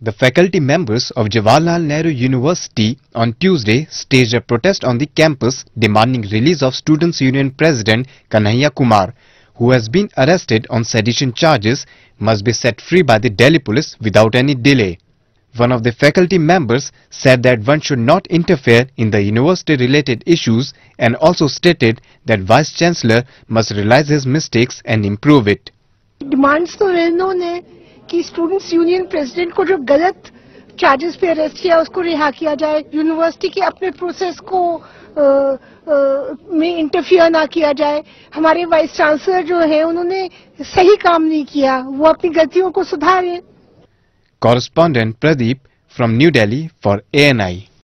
The faculty members of Jawaharlal Nehru University on Tuesday staged a protest on the campus demanding release of Students' Union President Kanhaiya Kumar, who has been arrested on sedition charges, must be set free by the Delhi police without any delay. One of the faculty members said that one should not interfere in the university-related issues and also stated that Vice-Chancellor must realize his mistakes and improve it. Demands to कि students union president को जो गलत charges पे arrest किया उसको रिहा किया जाए यूनिवर्सिटी के अपने प्रोसेस को आ, आ, में इंटरफियर ना किया जाए हमारे वाइस चांसलर जो है उन्होंने सही काम नहीं किया वो अपनी गलतियों को सुधारें correspondent Pradeep from new Delhi for ANI.